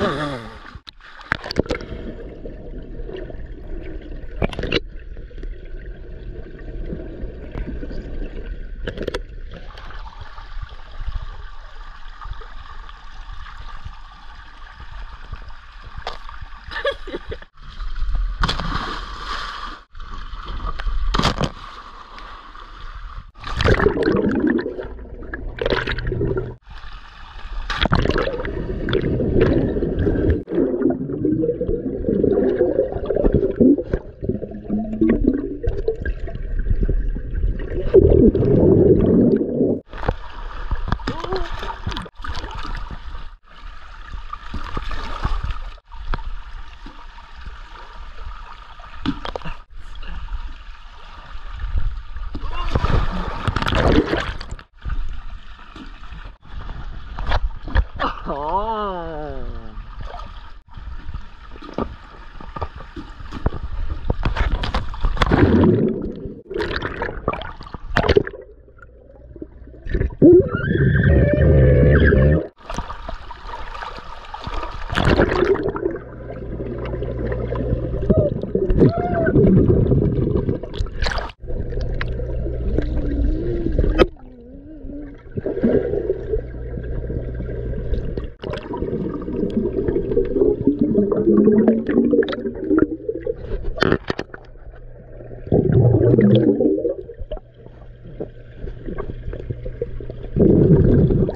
you Thank อ Hey! I was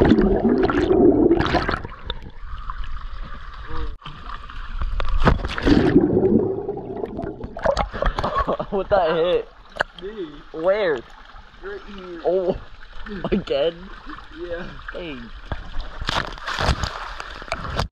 what the heck? Me, Where? right here. Oh, again? Yeah. Hey.